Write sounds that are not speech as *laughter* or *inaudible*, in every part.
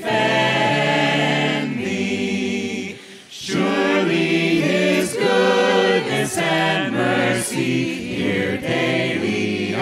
defend thee. Surely his goodness and mercy here daily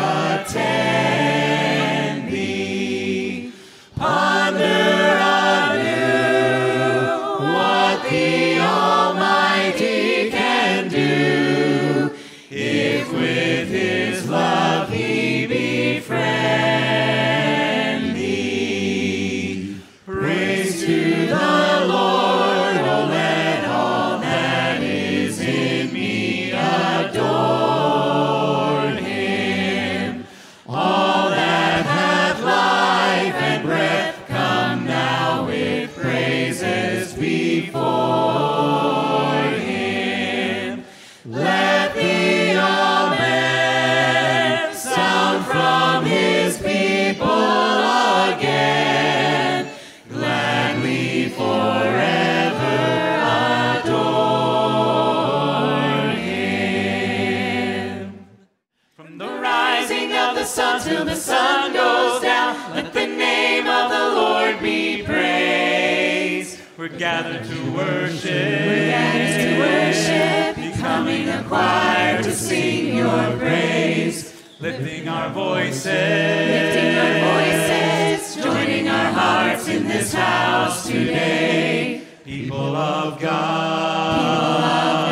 gathered to worship. We're gathered to worship, Becoming a choir to sing your praise. Lifting our voices. Lifting our voices, Joining our hearts in this house today. People of God.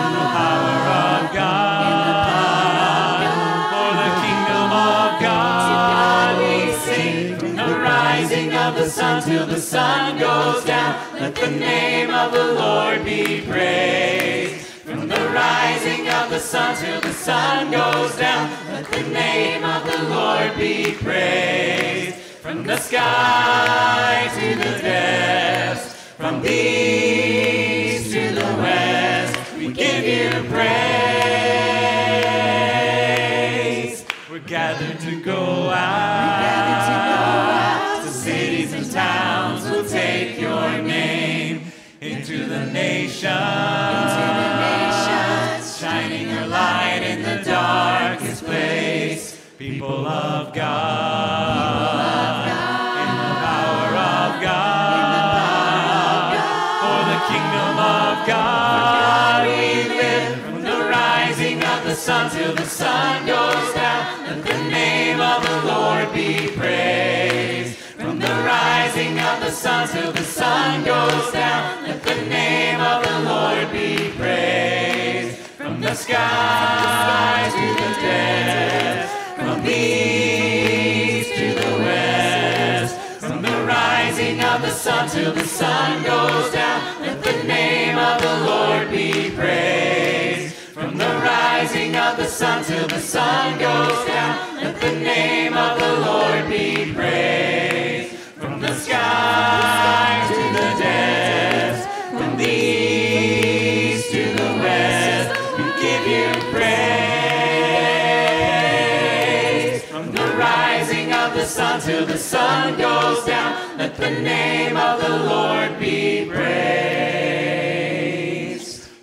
In the power of God. For the kingdom of God we sing. The rising of the sun till the sun goes down. The Lord be praised. From the rising of the sun till the sun goes down. Let the name of the Lord be praised. From the sky to the depths. From the east to the west. We give you praise. We're gathered to go People of God. In the power of God. For the kingdom of God we live. From the rising of the sun till the sun goes down. Let the name of the Lord be praised. From the rising of the sun till the sun goes down. Sun till the sun goes down. Let the name of the Lord be praised. From the rising of the sun till the sun goes down. Let the name of the Lord be praised. From the sky to the depths. From the the sun till the sun goes down. Let the name of the Lord be praised.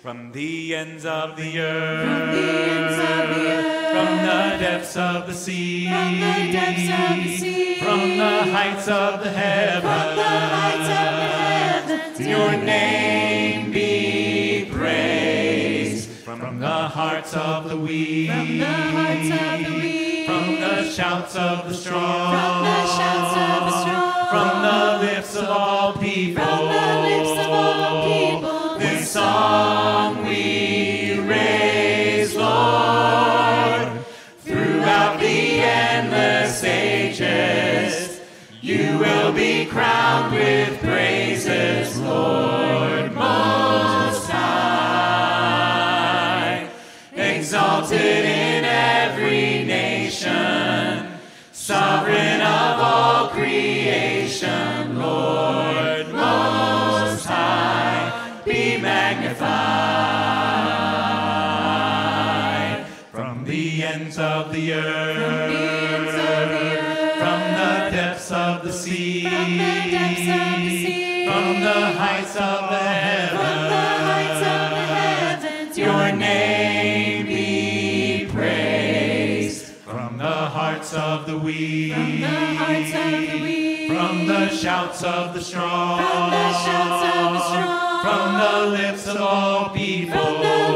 From the ends of the earth. From the ends of the earth. From the depths of the sea. From the depths of the sea. From From the heights of the heavens. From the heights of the heavens. Your name be praised. From the hearts of the weak. From the hearts of the weak. Shouts of the strong. From the shouts of the strong. From the lips of all people. From the lips of all people. This song we raise, Lord, throughout the endless ages. You will be crowned with praises, Lord the earth, from the depths of the sea, From the depths of the sea. from the heights of the heavens. From the heights of the heavens. Your name be praised from the hearts of the weak, From the hearts of the weak. from the shouts of the strong, From the shouts of the strong. from the lips of all people.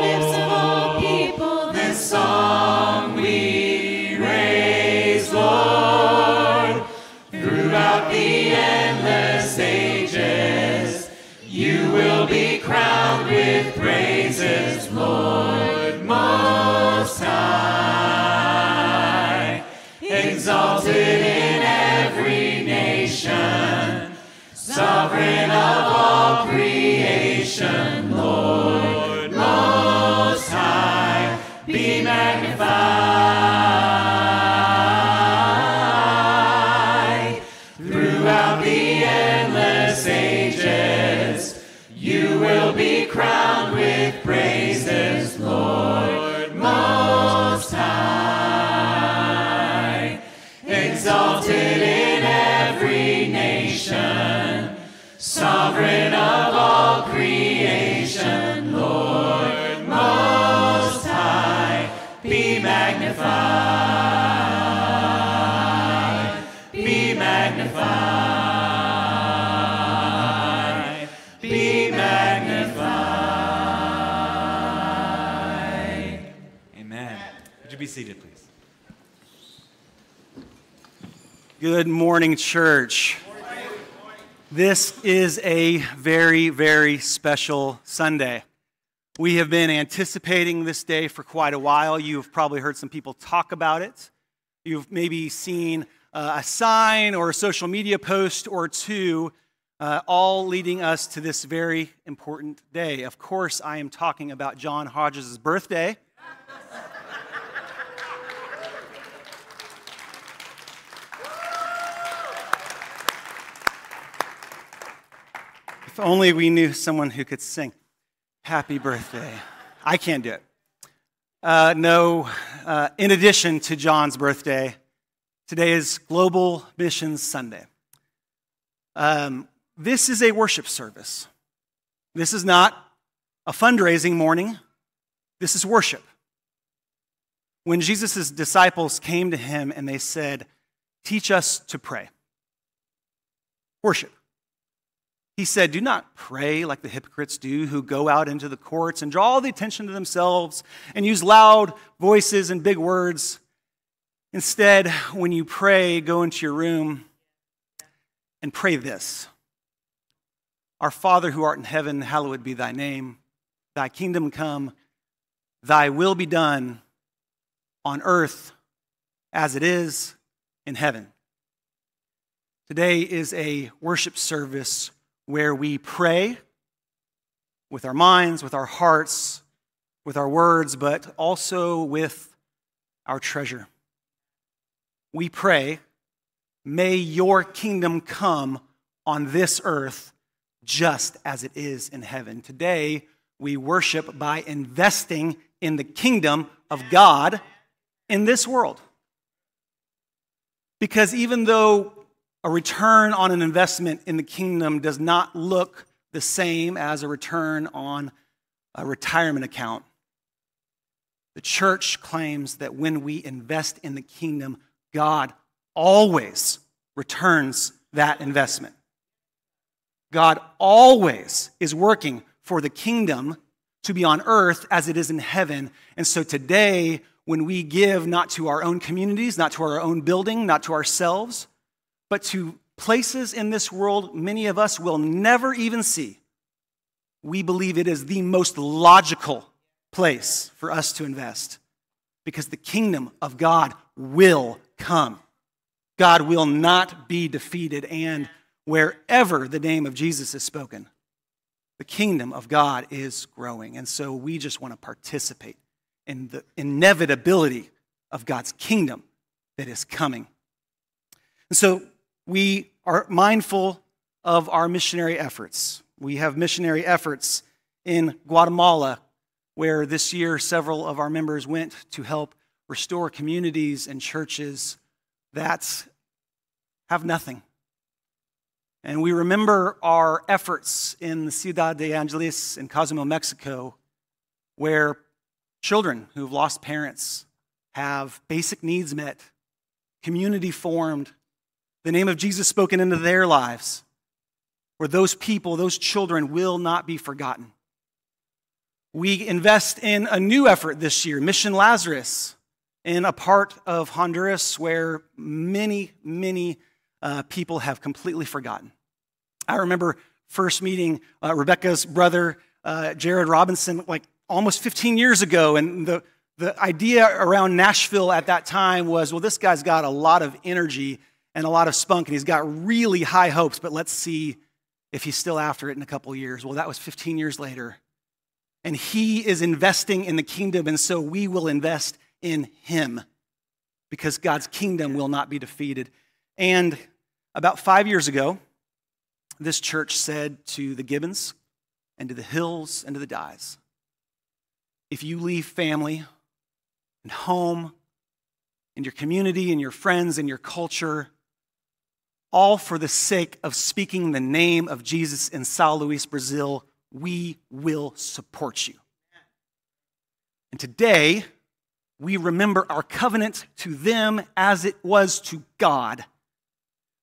Sovereign of all creation, Lord Good morning, church. This is a very, very special Sunday. We have been anticipating this day for quite a while. You've probably heard some people talk about it. You've maybe seen uh, a sign or a social media post or two, uh, all leading us to this very important day. Of course, I am talking about John Hodges' birthday. If only we knew someone who could sing happy birthday. I can't do it. Uh, no, uh, in addition to John's birthday, today is Global Missions Sunday. Um, this is a worship service. This is not a fundraising morning. This is worship. When Jesus' disciples came to him and they said, Teach us to pray, worship. He said, Do not pray like the hypocrites do, who go out into the courts and draw all the attention to themselves and use loud voices and big words. Instead, when you pray, go into your room and pray this Our Father who art in heaven, hallowed be thy name. Thy kingdom come, thy will be done on earth as it is in heaven. Today is a worship service where we pray with our minds, with our hearts, with our words, but also with our treasure. We pray, may your kingdom come on this earth just as it is in heaven. Today, we worship by investing in the kingdom of God in this world. Because even though a return on an investment in the kingdom does not look the same as a return on a retirement account. The church claims that when we invest in the kingdom, God always returns that investment. God always is working for the kingdom to be on earth as it is in heaven. And so today, when we give not to our own communities, not to our own building, not to ourselves, but to places in this world many of us will never even see, we believe it is the most logical place for us to invest because the kingdom of God will come. God will not be defeated, and wherever the name of Jesus is spoken, the kingdom of God is growing. And so we just want to participate in the inevitability of God's kingdom that is coming. And so we are mindful of our missionary efforts. We have missionary efforts in Guatemala, where this year several of our members went to help restore communities and churches that have nothing. And we remember our efforts in the Ciudad de Angeles in Cozumel, Mexico, where children who've lost parents have basic needs met, community formed, the name of Jesus spoken into their lives, where those people, those children will not be forgotten. We invest in a new effort this year, Mission Lazarus, in a part of Honduras where many, many uh, people have completely forgotten. I remember first meeting uh, Rebecca's brother, uh, Jared Robinson, like almost 15 years ago. And the, the idea around Nashville at that time was well, this guy's got a lot of energy and a lot of spunk, and he's got really high hopes, but let's see if he's still after it in a couple years. Well, that was 15 years later. And he is investing in the kingdom, and so we will invest in him because God's kingdom will not be defeated. And about five years ago, this church said to the Gibbons and to the Hills and to the Dyes if you leave family and home and your community and your friends and your culture, all for the sake of speaking the name of Jesus in Sao Luis, Brazil, we will support you. And today, we remember our covenant to them as it was to God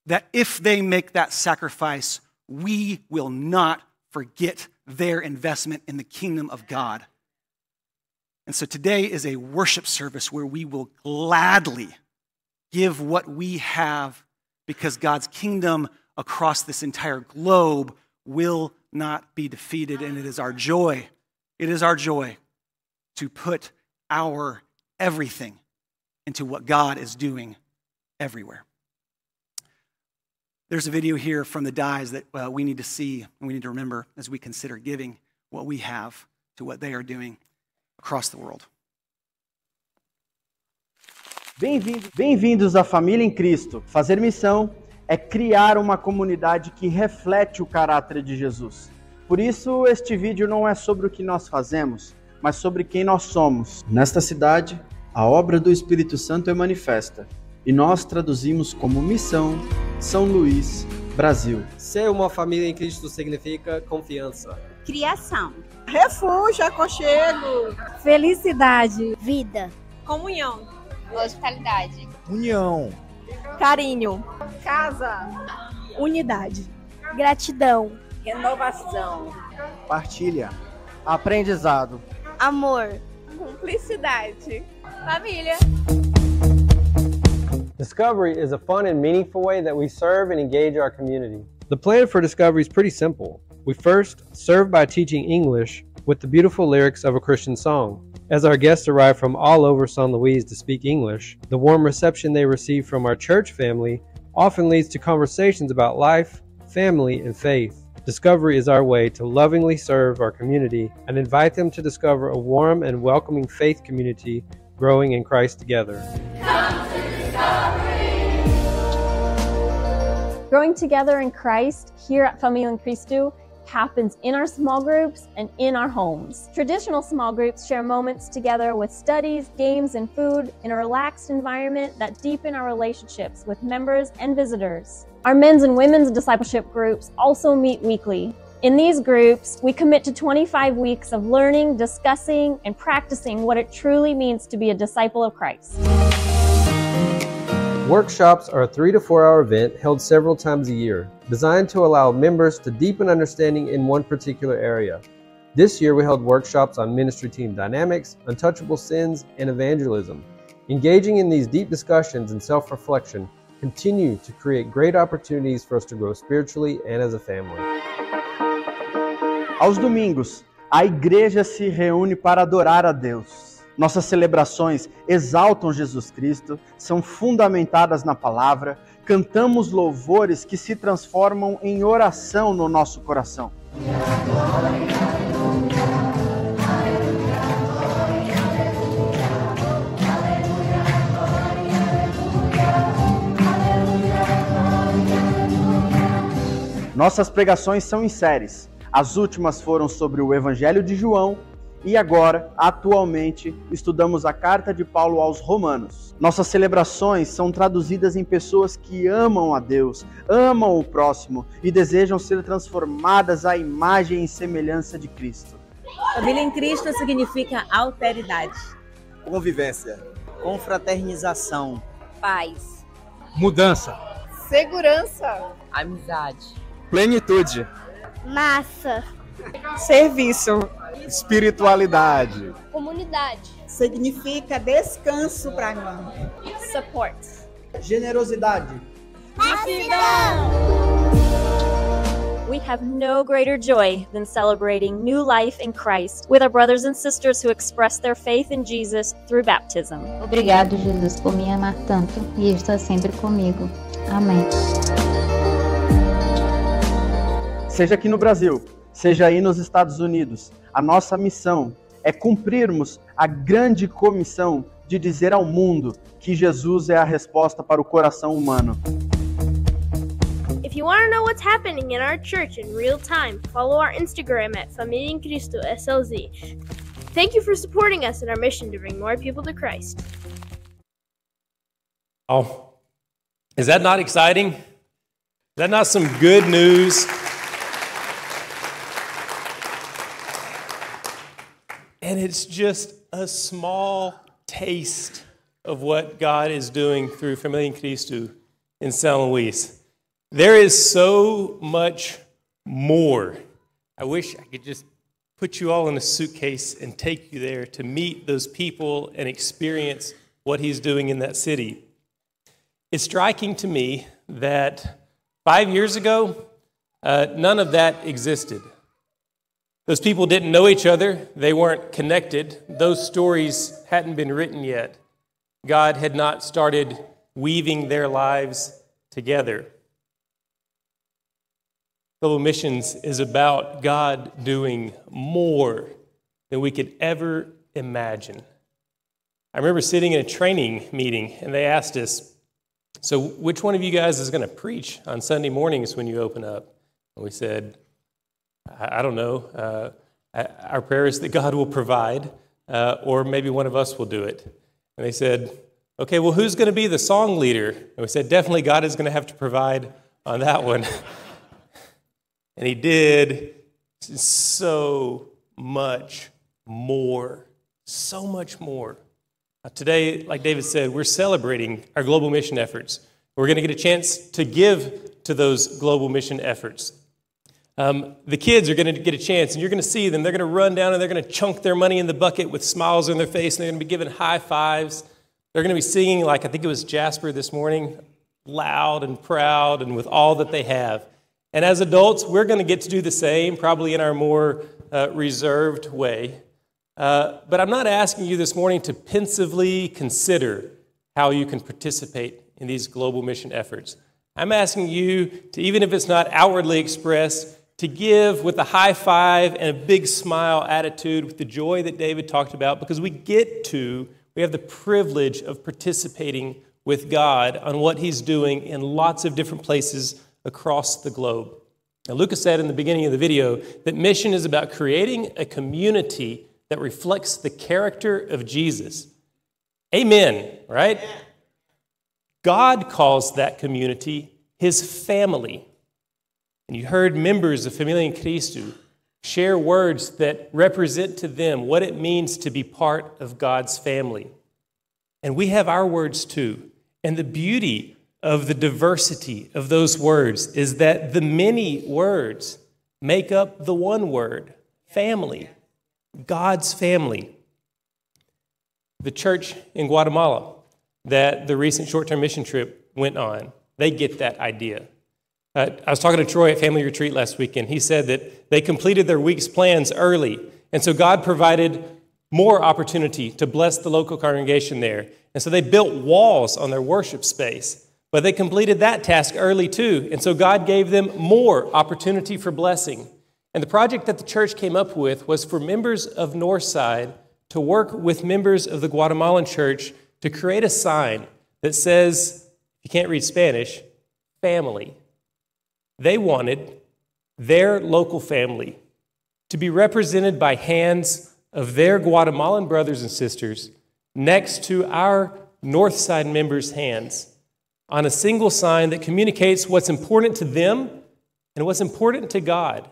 that if they make that sacrifice, we will not forget their investment in the kingdom of God. And so today is a worship service where we will gladly give what we have because God's kingdom across this entire globe will not be defeated. And it is our joy, it is our joy to put our everything into what God is doing everywhere. There's a video here from the Dyes that uh, we need to see and we need to remember as we consider giving what we have to what they are doing across the world. Bem-vindos à família em Cristo. Fazer missão é criar uma comunidade que reflete o caráter de Jesus. Por isso, este vídeo não é sobre o que nós fazemos, mas sobre quem nós somos. Nesta cidade, a obra do Espírito Santo é manifesta e nós traduzimos como Missão São Luís, Brasil. Ser uma família em Cristo significa confiança, criação, refúgio, aconchego, Felicidade. vida, comunhão, hospitalidade, União, carinho, Casa. unidade, gratidão, renovação, partilha, Aprendizado. amor, cumplicidade, família. Discovery is a fun and meaningful way that we serve and engage our community. The plan for Discovery is pretty simple. We first serve by teaching English with the beautiful lyrics of a Christian song. As our guests arrive from all over São Luís to speak English, the warm reception they receive from our church family often leads to conversations about life, family, and faith. Discovery is our way to lovingly serve our community and invite them to discover a warm and welcoming faith community growing in Christ together. Growing together in Christ here at Familia em Cristo happens in our small groups and in our homes. Traditional small groups share moments together with studies, games, and food in a relaxed environment that deepen our relationships with members and visitors. Our men's and women's discipleship groups also meet weekly. In these groups, we commit to 25 weeks of learning, discussing, and practicing what it truly means to be a disciple of Christ. Workshops are a three to four hour event held several times a year, designed to allow members to deepen understanding in one particular area. This year, we held workshops on ministry team dynamics, untouchable sins, and evangelism. Engaging in these deep discussions and self reflection continue to create great opportunities for us to grow spiritually and as a family. Aos domingos, a igreja se reúne para adorar a Deus. Nossas celebrações exaltam Jesus Cristo, são fundamentadas na palavra, cantamos louvores que se transformam em oração no nosso coração. Nossas pregações são em séries. As últimas foram sobre o Evangelho de João e agora, atualmente, estudamos a carta de Paulo aos Romanos. Nossas celebrações são traduzidas em pessoas que amam a Deus, amam o próximo e desejam ser transformadas à imagem e semelhança de Cristo. Família em Cristo significa alteridade, convivência, confraternização, Paz. mudança, Segurança. amizade, plenitude, Massa. Serviço. espiritualidade, Comunidade. Significa descanso para mim. Support. Generosidade. We have no greater joy than celebrating new life in Christ with our brothers and sisters who express their faith in Jesus through baptism. Obrigado, Jesus, por me amar tanto e estar sempre comigo. Amém. Seja aqui no Brasil, seja aí nos Estados Unidos, a nossa missão é cumprirmos a grande comissão de dizer ao mundo que Jesus é a resposta para o coração humano. If you want to know what's happening in our church in real time, follow our Instagram at Familia em Cristo SLZ. Thank you for supporting us in our mission to bring more people to Christ. Oh, is that not exciting? Is that not some good news? And it's just a small taste of what God is doing through Familia em Cristo in São Luís. There is so much more. I wish I could just put you all in a suitcase and take you there to meet those people and experience what He's doing in that city. It's striking to me that five years ago, uh, none of that existed. Those people didn't know each other, they weren't connected, those stories hadn't been written yet. God had not started weaving their lives together. Global missions is about God doing more than we could ever imagine. I remember sitting in a training meeting and they asked us, So, which one of you guys is going to preach on Sunday mornings when you open up? And we said, I, don't know. Uh, our prayer is that God will provide, uh, or maybe one of us will do it. And they said, Okay, well, who's going to be the song leader? And we said, Definitely God is going to have to provide on that one. *laughs* and He did so much more. So much more. Uh, today, like David said, we're celebrating our global mission efforts. We're going to get a chance to give to those global mission efforts. Um, the kids are going to get a chance, and you're going to see them. They're going to run down and they're going to chunk their money in the bucket with smiles on their face, and they're going to be giving high fives. They're going to be singing, like I think it was Jasper this morning, loud and proud and with all that they have. And as adults, we're going to get to do the same, probably in our more uh, reserved way. Uh, but I'm not asking you this morning to pensively consider how you can participate in these global mission efforts. I'm asking you to, even if it's not outwardly expressed, to give with a high five and a big smile attitude with the joy that David talked about because we get to, we have the privilege of participating with God on what He's doing in lots of different places across the globe. Now, Lucas said in the beginning of the video that mission is about creating a community that reflects the character of Jesus. Amen, right? God calls that community his family. And you heard members of Familia em Cristo share words that represent to them what it means to be part of God's family. And we have our words too. And the beauty of the diversity of those words is that the many words make up the one word family, God's family. The church in Guatemala that the recent short term mission trip went on, they get that idea. Uh, I was talking to Troy at Family Retreat last weekend. He said that they completed their week's plans early. And so God provided more opportunity to bless the local congregation there. And so they built walls on their worship space. But they completed that task early too. And so God gave them more opportunity for blessing. And the project that the church came up with was for members of Northside to work with members of the Guatemalan church to create a sign that says, you can't read Spanish, family. They wanted their local family to be represented by hands of their Guatemalan brothers and sisters next to our Northside members' hands on a single sign that communicates what's important to them and what's important to God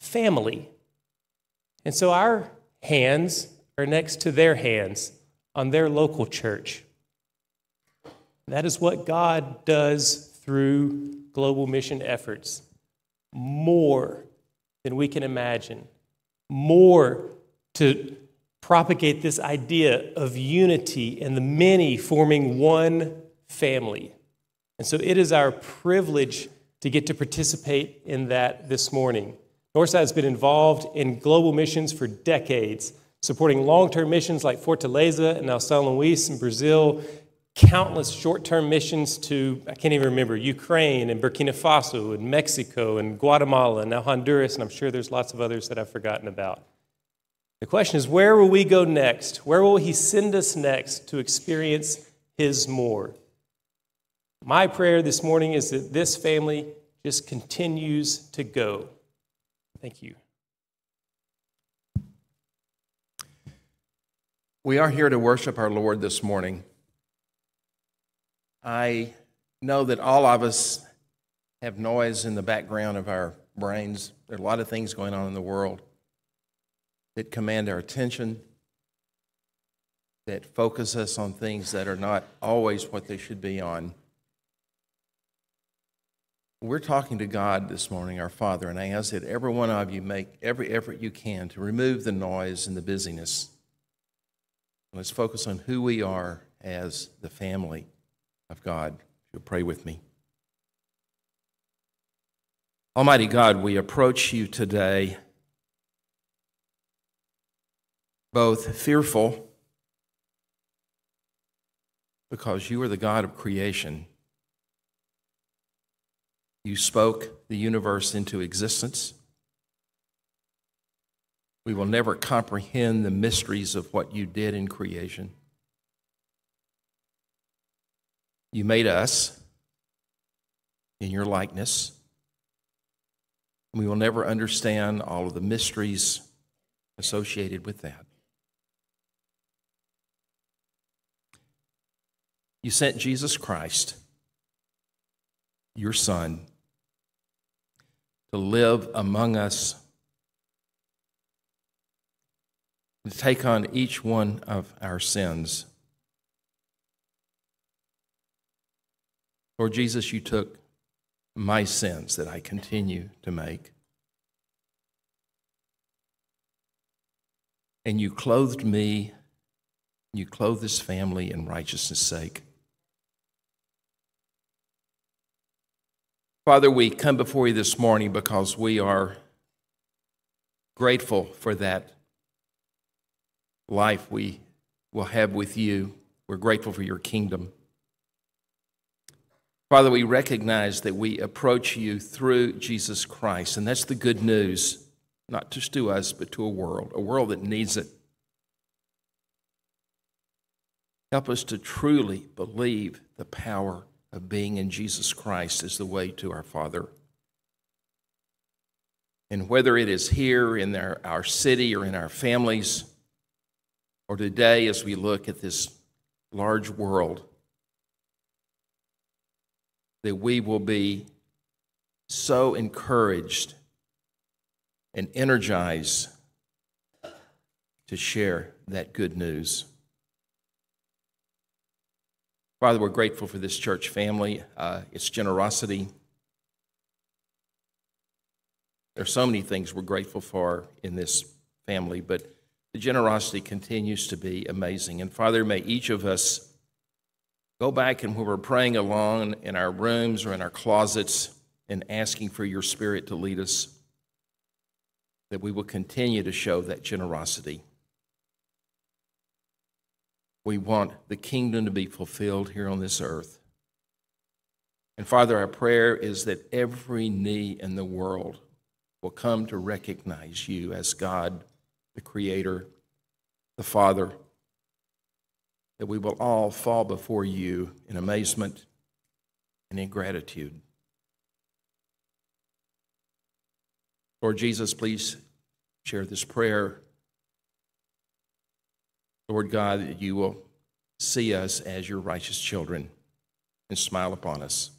family. And so our hands are next to their hands on their local church. That is what God does through global mission efforts. More than we can imagine. More to propagate this idea of unity and the many forming one family. And so it is our privilege to get to participate in that this morning. Northside has been involved in global missions for decades, supporting long term missions like Fortaleza and now São Luís in Brazil, countless short term missions to, I can't even remember, Ukraine and Burkina Faso and Mexico and Guatemala and now Honduras, and I'm sure there's lots of others that I've forgotten about. The question is where will we go next? Where will He send us next to experience His more? My prayer this morning is that this family just continues to go. Thank you. We are here to worship our Lord this morning. I know that all of us have noise in the background of our brains. There are a lot of things going on in the world that command our attention, that focus us on things that are not always what they should be on. We're talking to God this morning, our Father, and I ask that every one of you make every effort you can to remove the noise and the busyness. Let's focus on who we are as the family of God. You'll pray with me. Almighty God, we approach you today both fearful because you are the God of creation. You spoke the universe into existence. We will never comprehend the mysteries of what you did in creation. You made us in your likeness. And we will never understand all of the mysteries associated with that. You sent Jesus Christ, your Son, to live among us, to take on each one of our sins. Lord Jesus, you took my sins that I continue to make. And you clothed me, you clothed this family in righteousness' sake. Father, we come before you this morning because we are grateful for that life we will have with you. We're grateful for your kingdom. Father, we recognize that we approach you through Jesus Christ, and that's the good news, not just to us, but to a world, a world that needs it. Help us to truly believe the power of being in Jesus Christ as the way to our Father. And whether it is here in our, our city or in our families, or today as we look at this large world, that we will be so encouraged and energized to share that good news. Father, we're grateful for this church family, uh, its generosity. There are so many things we're grateful for in this family, but the generosity continues to be amazing. And Father, may each of us go back and when we're praying alone in our rooms or in our closets and asking for your Spirit to lead us, that we will continue to show that generosity. We want the kingdom to be fulfilled here on this earth. And Father, our prayer is that every knee in the world will come to recognize you as God, the Creator, the Father, that we will all fall before you in amazement and in gratitude. Lord Jesus, please share this prayer. Lord God, that you will see us as your righteous children and smile upon us.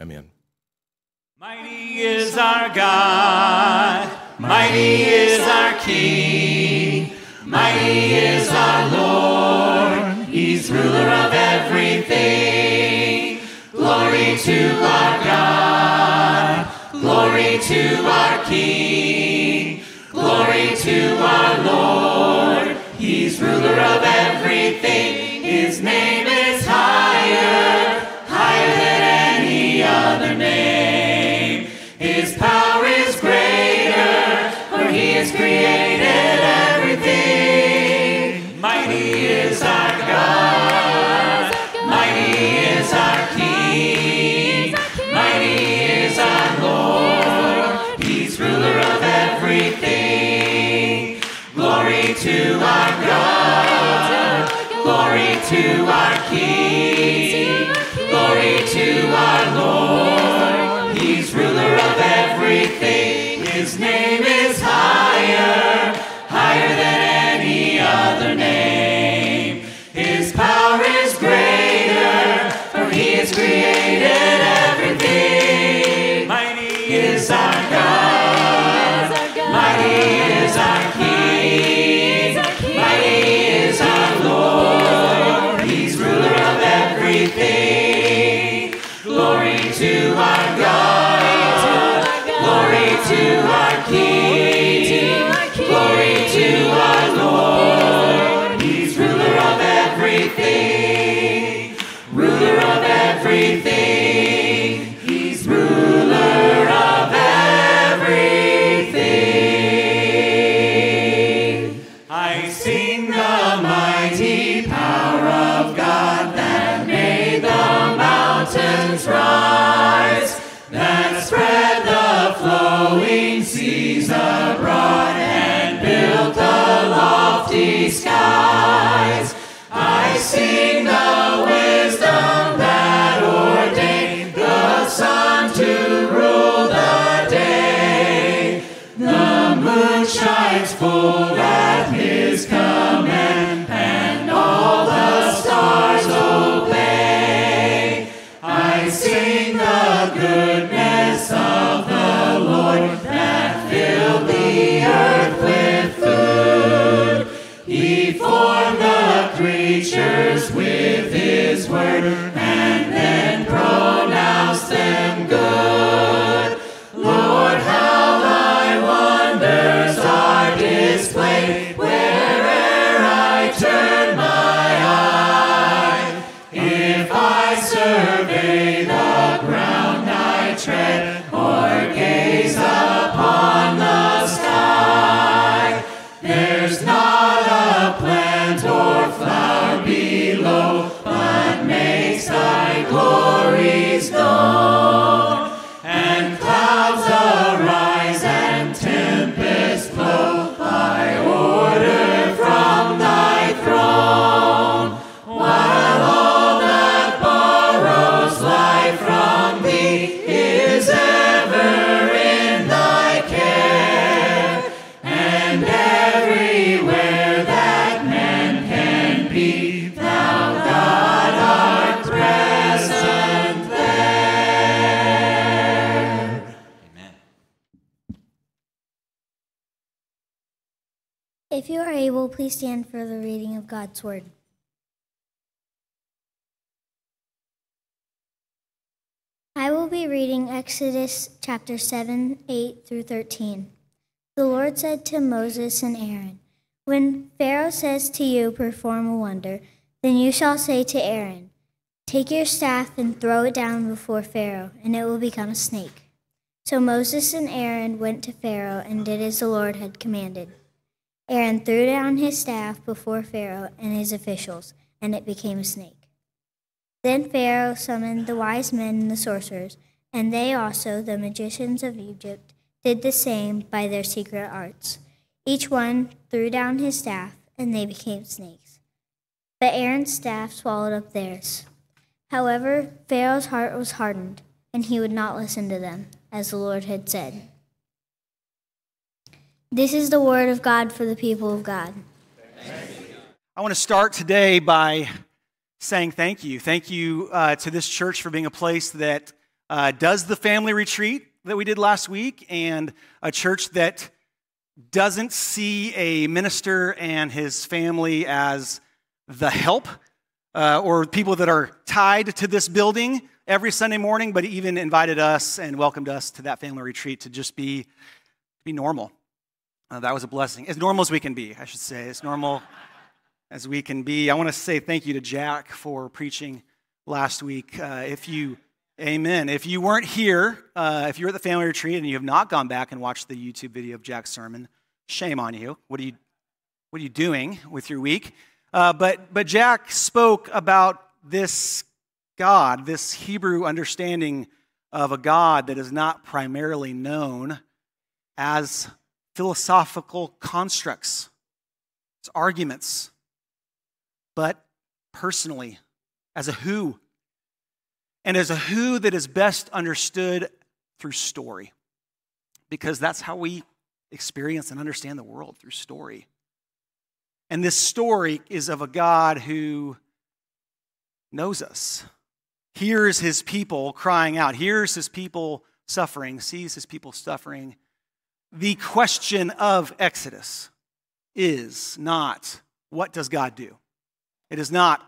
Amen. Mighty is our God, mighty is our King, mighty is our Lord, He's ruler of everything. Glory to our God, glory to our King, glory to our Lord, He's ruler of everything. His name is higher, higher than any other name. His power is greater, for he is created to our God, glory to our King, Please stand for the reading of God's Word. I will be reading Exodus chapter 7, 8 through 13. The Lord said to Moses and Aaron, When Pharaoh says to you, Perform a wonder, then you shall say to Aaron, Take your staff and throw it down before Pharaoh, and it will become a snake. So Moses and Aaron went to Pharaoh and did as the Lord had commanded. Aaron threw down his staff before Pharaoh and his officials, and it became a snake. Then Pharaoh summoned the wise men and the sorcerers, and they also, the magicians of Egypt, did the same by their secret arts. Each one threw down his staff, and they became snakes. But Aaron's staff swallowed up theirs. However, Pharaoh's heart was hardened, and he would not listen to them, as the Lord had said. This is the word of God for the people of God. I want to start today by saying thank you. Thank you uh, to this church for being a place that uh, does the family retreat that we did last week and a church that doesn't see a minister and his family as the help uh, or people that are tied to this building every Sunday morning, but even invited us and welcomed us to that family retreat to just be, be normal. Uh, that was a blessing. As normal as we can be, I should say. As normal as we can be. I want to say thank you to Jack for preaching last week. Uh, if you, amen. If you weren't here, uh, if you're at the family retreat and you have not gone back and watched the YouTube video of Jack's sermon, shame on you. What are you, what are you doing with your week? Uh, but, but Jack spoke about this God, this Hebrew understanding of a God that is not primarily known as philosophical constructs, it's arguments, but personally, as a who, and as a who that is best understood through story, because that's how we experience and understand the world through story. And this story is of a God who knows us, hears his people crying out, hears his people suffering, sees his people suffering. The question of Exodus is not what does God do? It is not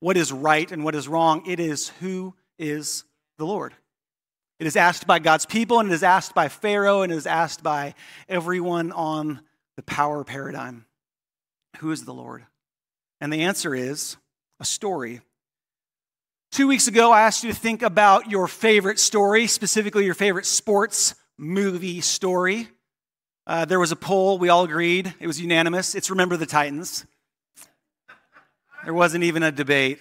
what is right and what is wrong. It is who is the Lord. It is asked by God's people, and it is asked by Pharaoh, and it is asked by everyone on the power paradigm. Who is the Lord? And the answer is a story. Two weeks ago, I asked you to think about your favorite story, specifically your favorite sports movie story. Uh, there was a poll, we all agreed, it was unanimous. It's Remember the Titans. There wasn't even a debate.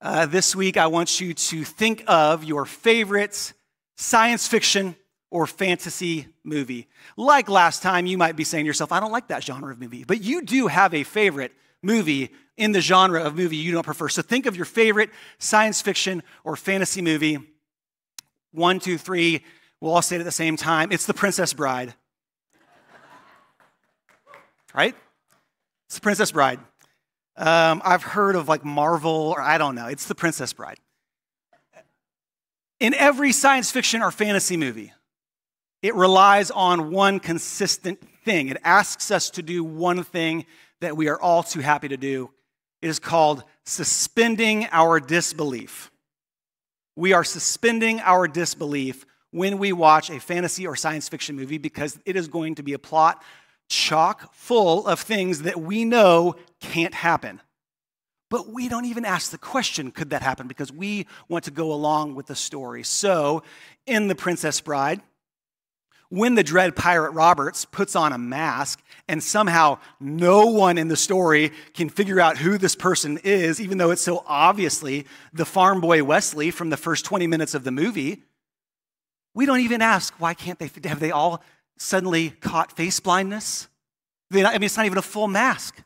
Uh, this week, I want you to think of your favorite science fiction or fantasy movie. Like last time, you might be saying to yourself, I don't like that genre of movie, but you do have a favorite movie in the genre of movie you don't prefer. So think of your favorite science fiction or fantasy movie. One, two, three. We'll all say it at the same time. It's The Princess Bride. Right? It's The Princess Bride. Um, I've heard of like Marvel, or I don't know. It's The Princess Bride. In every science fiction or fantasy movie, it relies on one consistent thing. It asks us to do one thing that we are all too happy to do. It is called suspending our disbelief. We are suspending our disbelief when we watch a fantasy or science fiction movie because it is going to be a plot chock full of things that we know can't happen. But we don't even ask the question, could that happen? Because we want to go along with the story. So, in The Princess Bride, when the dread pirate Roberts puts on a mask and somehow no one in the story can figure out who this person is, even though it's so obviously the farm boy Westley from the first 20 minutes of the movie, we don't even ask, why can't they? Have they all suddenly caught face blindness? I mean, it's not even a full mask.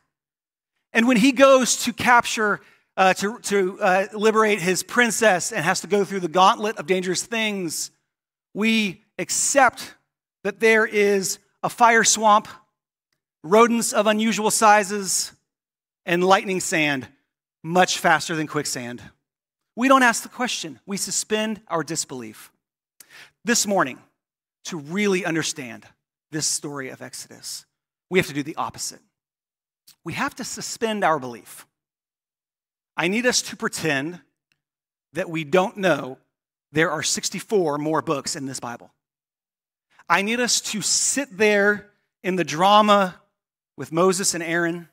And when he goes to capture, uh, to, to uh, liberate his princess and has to go through the gauntlet of dangerous things, we accept that there is a fire swamp, rodents of unusual sizes, and lightning sand much faster than quicksand. We don't ask the question, we suspend our disbelief. This morning, to really understand this story of Exodus, we have to do the opposite. We have to suspend our belief. I need us to pretend that we don't know there are 64 more books in this Bible. I need us to sit there in the drama with Moses and Aaron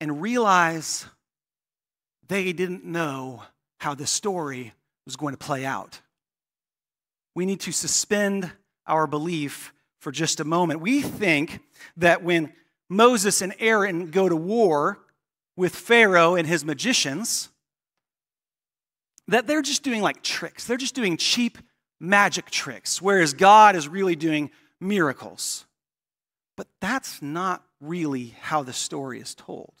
and realize they didn't know how the story was going to play out. We need to suspend our belief for just a moment. We think that when Moses and Aaron go to war with Pharaoh and his magicians, that they're just doing like tricks. They're just doing cheap magic tricks, whereas God is really doing miracles. But that's not really how the story is told.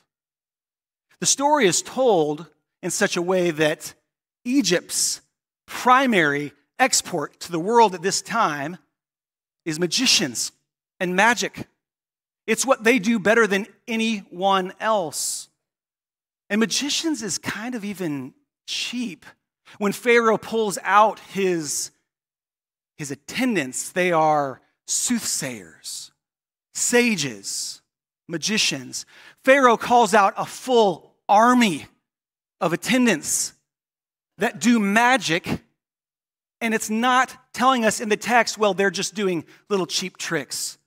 The story is told in such a way that Egypt's primary export to the world at this time is magicians and magic. It's what they do better than anyone else. And magicians is kind of even cheap. When Pharaoh pulls out his, his attendants, they are soothsayers, sages, magicians. Pharaoh calls out a full army of attendants that do magic and it's not telling us in the text, well, they're just doing little cheap tricks.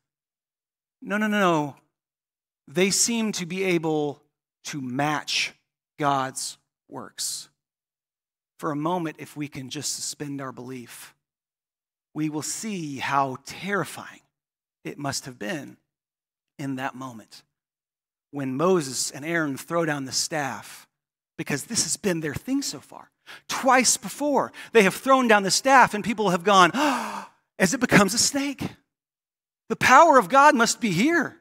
No, no, no, no. They seem to be able to match God's works. For a moment, if we can just suspend our belief, we will see how terrifying it must have been in that moment when Moses and Aaron throw down the staff, because this has been their thing so far. Twice before, they have thrown down the staff, and people have gone, oh, *gasps* as it becomes a snake. The power of God must be here.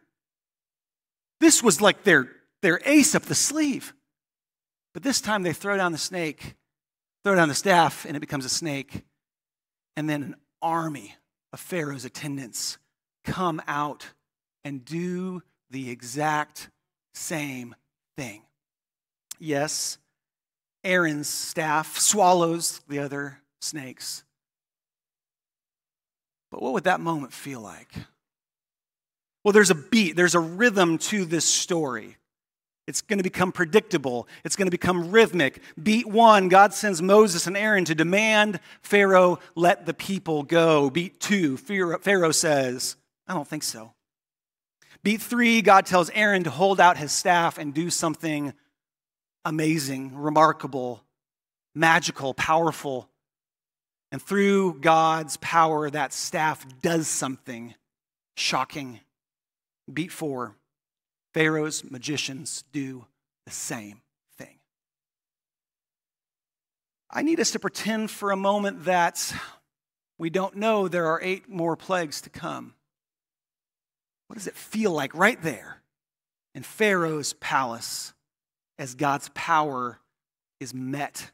This was like their, their ace up the sleeve. But this time they throw down the snake, throw down the staff, and it becomes a snake. And then an army of Pharaoh's attendants come out and do the exact same thing. Yes, Aaron's staff swallows the other snakes. But what would that moment feel like? Well, there's a beat, there's a rhythm to this story. It's going to become predictable. It's going to become rhythmic. Beat one, God sends Moses and Aaron to demand Pharaoh let the people go. Beat two, Pharaoh says, I don't think so. Beat three, God tells Aaron to hold out his staff and do something amazing, remarkable, magical, powerful. And through God's power, that staff does something shocking. Beat four Pharaoh's magicians do the same thing. I need us to pretend for a moment that we don't know there are eight more plagues to come. What does it feel like right there in Pharaoh's palace? As God's power is met.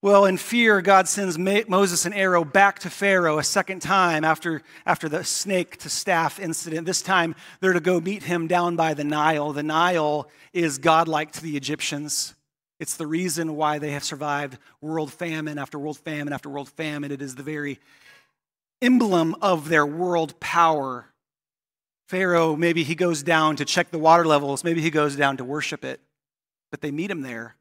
Well, in fear, God sends Moses and Aaron back to Pharaoh a second time after, after the snake to staff incident. This time, they're to go meet him down by the Nile. The Nile is godlike to the Egyptians. It's the reason why they have survived world famine after world famine after world famine. It is the very emblem of their world power. Pharaoh, maybe he goes down to check the water levels, maybe he goes down to worship it, but they meet him there.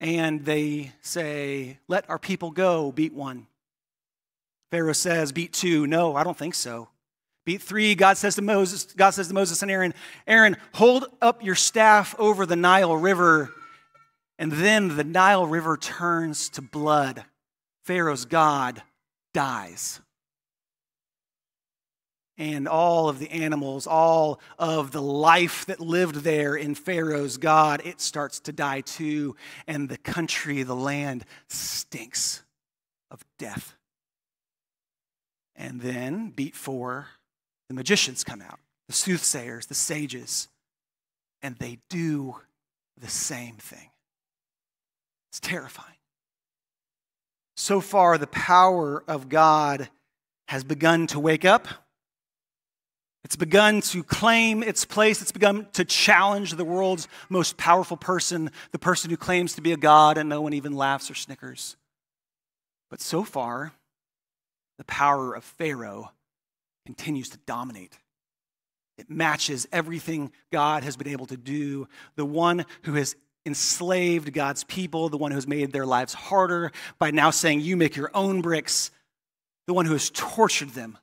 And they say, Let our people go, beat one. Pharaoh says, Beat two. No, I don't think so. Beat three, God says to Moses, God says to Moses and Aaron, Aaron, hold up your staff over the Nile River. And then the Nile River turns to blood. Pharaoh's God dies and all of the animals, all of the life that lived there in Pharaoh's God, it starts to die too. And the country, the land, stinks of death. And then, beat four, the magicians come out, the soothsayers, the sages, and they do the same thing. It's terrifying. So far, the power of God has begun to wake up it's begun to claim its place. It's begun to challenge the world's most powerful person, the person who claims to be a god and no one even laughs or snickers. But so far, the power of Pharaoh continues to dominate. It matches everything God has been able to do. The one who has enslaved God's people, the one who has made their lives harder by now saying, You make your own bricks, the one who has tortured them.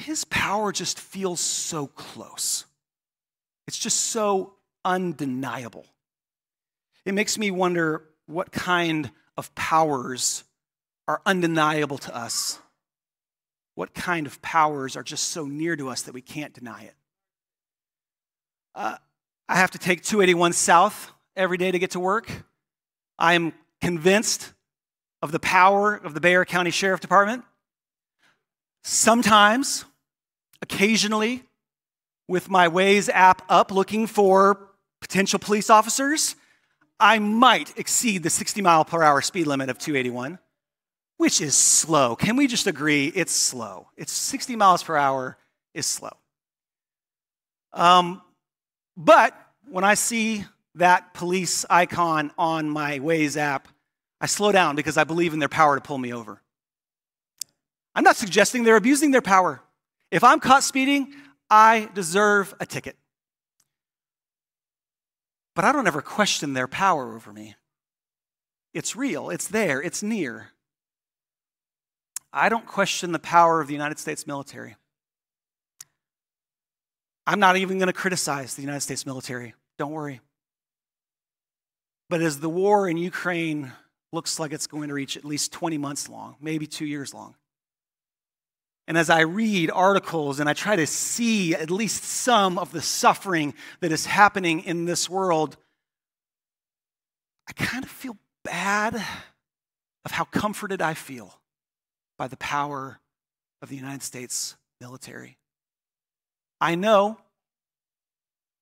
His power just feels so close. It's just so undeniable. It makes me wonder what kind of powers are undeniable to us. What kind of powers are just so near to us that we can't deny it? Uh, I have to take 281 South every day to get to work. I am convinced of the power of the Bexar County Sheriff Department. Sometimes, occasionally, with my Waze app up looking for potential police officers, I might exceed the 60 mile per hour speed limit of 281, which is slow. Can we just agree it's slow? It's 60 miles per hour is slow. Um, but when I see that police icon on my Waze app, I slow down because I believe in their power to pull me over. I'm not suggesting they're abusing their power. If I'm caught speeding, I deserve a ticket. But I don't ever question their power over me. It's real, it's there, it's near. I don't question the power of the United States military. I'm not even going to criticize the United States military. Don't worry. But as the war in Ukraine looks like it's going to reach at least 20 months long, maybe two years long, and as I read articles and I try to see at least some of the suffering that is happening in this world, I kind of feel bad of how comforted I feel by the power of the United States military. I know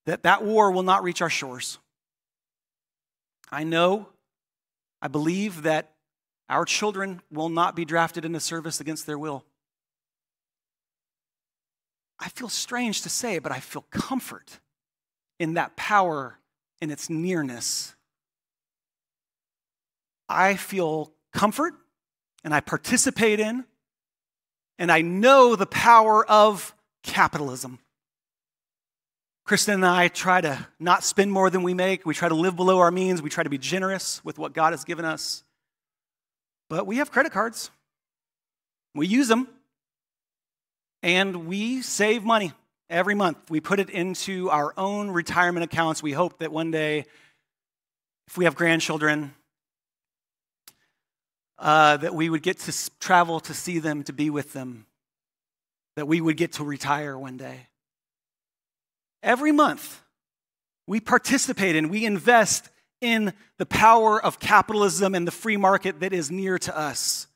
that that war will not reach our shores. I know, I believe that our children will not be drafted into service against their will. I feel strange to say, but I feel comfort in that power in its nearness. I feel comfort and I participate in, and I know the power of capitalism. Kristen and I try to not spend more than we make. We try to live below our means. We try to be generous with what God has given us. But we have credit cards, we use them, and we save money every month. We put it into our own retirement accounts. We hope that one day, if we have grandchildren, uh, that we would get to travel to see them, to be with them, that we would get to retire one day. Every month, we participate in, we invest in the power of capitalism and the free market that is near to us.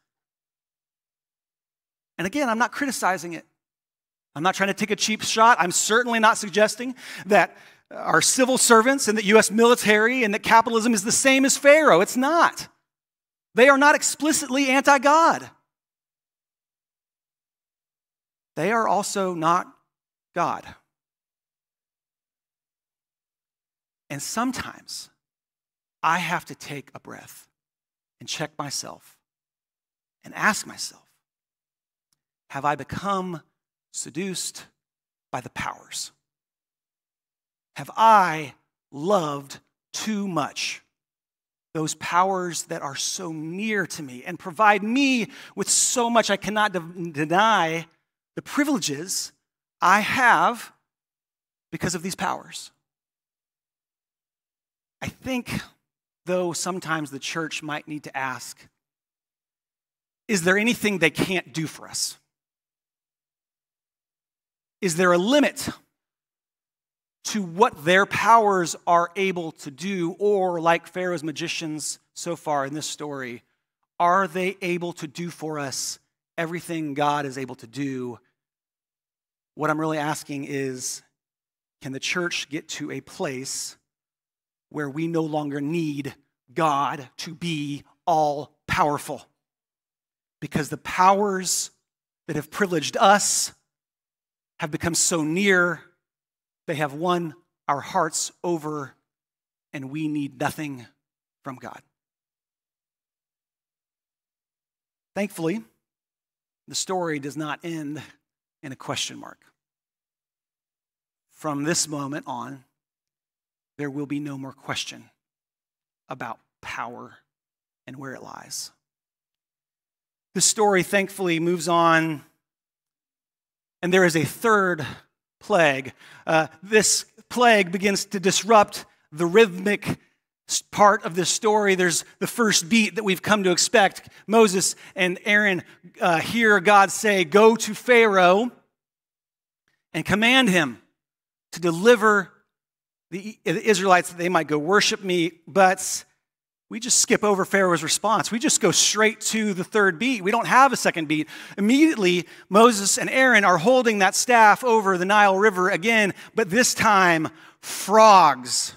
And again, I'm not criticizing it. I'm not trying to take a cheap shot. I'm certainly not suggesting that our civil servants and the US military and that capitalism is the same as Pharaoh. It's not. They are not explicitly anti God. They are also not God. And sometimes I have to take a breath and check myself and ask myself Have I become seduced by the powers? Have I loved too much those powers that are so near to me and provide me with so much I cannot de- deny the privileges I have because of these powers? I think, though, sometimes the church might need to ask is there anything they can't do for us? Is there a limit to what their powers are able to do? Or, like Pharaoh's magicians so far in this story, are they able to do for us everything God is able to do? What I'm really asking is can the church get to a place where we no longer need God to be all powerful. Because the powers that have privileged us have become so near, they have won our hearts over, and we need nothing from God. Thankfully, the story does not end in a question mark. From this moment on, there will be no more question about power and where it lies. The story thankfully moves on, and there is a third plague. Uh, this plague begins to disrupt the rhythmic part of this story. There's the first beat that we've come to expect. Moses and Aaron uh, hear God say, Go to Pharaoh and command him to deliver the, the Israelites that they might go worship me. But we just skip over Pharaoh's response. We just go straight to the third beat. We don't have a second beat. Immediately, Moses and Aaron are holding that staff over the Nile River again, but this time, frogs.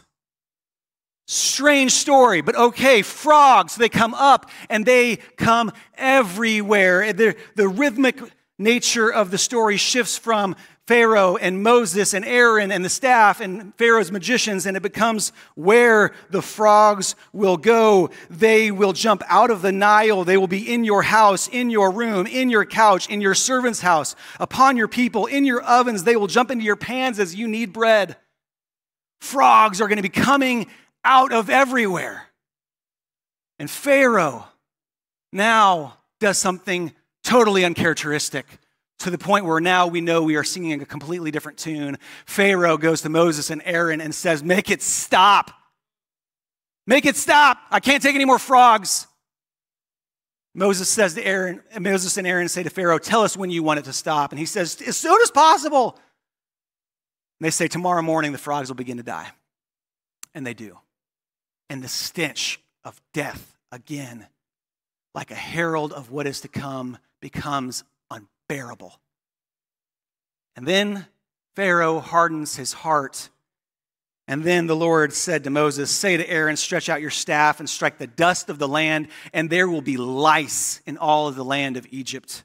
Strange story, but okay, frogs, they come up and they come everywhere. The, the rhythmic nature of the story shifts from Pharaoh and Moses and Aaron and the staff and Pharaoh's magicians, and it becomes where the frogs will go. They will jump out of the Nile. They will be in your house, in your room, in your couch, in your servant's house, upon your people, in your ovens. They will jump into your pans as you need bread. Frogs are going to be coming out of everywhere. And Pharaoh now does something totally uncharacteristic to the point where now we know we are singing a completely different tune. Pharaoh goes to Moses and Aaron and says, Make it stop. Make it stop. I can't take any more frogs. Moses says to Aaron, Moses and Aaron say to Pharaoh, Tell us when you want it to stop. And he says, As soon as possible. And they say, Tomorrow morning the frogs will begin to die. And they do. And the stench of death again, like a herald of what is to come, becomes bearable. And then Pharaoh hardens his heart. And then the Lord said to Moses, Say to Aaron, stretch out your staff and strike the dust of the land, and there will be lice in all of the land of Egypt.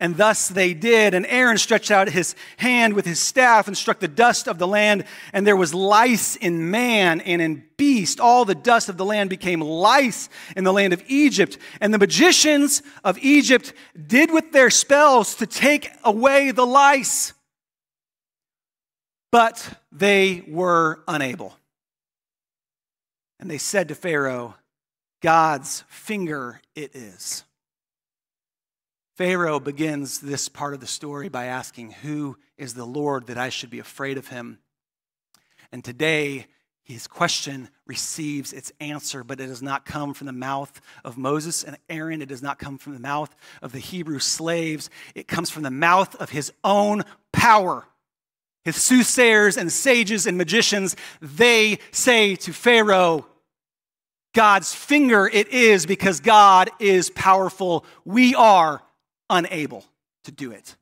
And thus they did. And Aaron stretched out his hand with his staff and struck the dust of the land. And there was lice in man and in beast. All the dust of the land became lice in the land of Egypt. And the magicians of Egypt did with their spells to take away the lice. But they were unable. And they said to Pharaoh, God's finger it is. Pharaoh begins this part of the story by asking, Who is the Lord that I should be afraid of him? And today, his question receives its answer, but it does not come from the mouth of Moses and Aaron. It does not come from the mouth of the Hebrew slaves. It comes from the mouth of his own power. His soothsayers and sages and magicians, they say to Pharaoh, God's finger it is because God is powerful. We are unable to do it.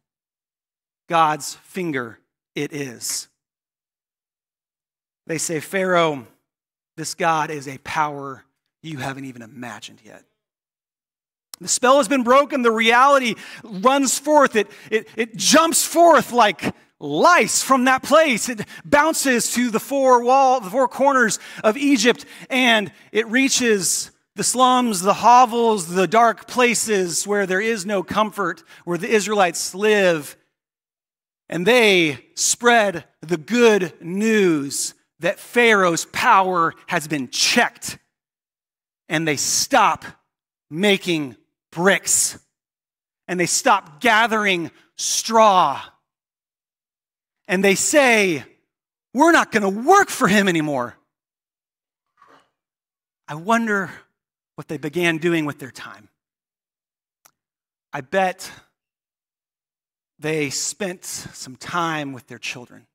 God's finger it is. They say, Pharaoh, this God is a power you haven't even imagined yet. The spell has been broken. The reality runs forth. It, it, it jumps forth like lice from that place. It bounces to the four wall, the four corners of Egypt, and it reaches the slums, the hovels, the dark places where there is no comfort, where the Israelites live. And they spread the good news that Pharaoh's power has been checked. And they stop making bricks. And they stop gathering straw. And they say, We're not going to work for him anymore. I wonder what they began doing with their time. I bet they spent some time with their children.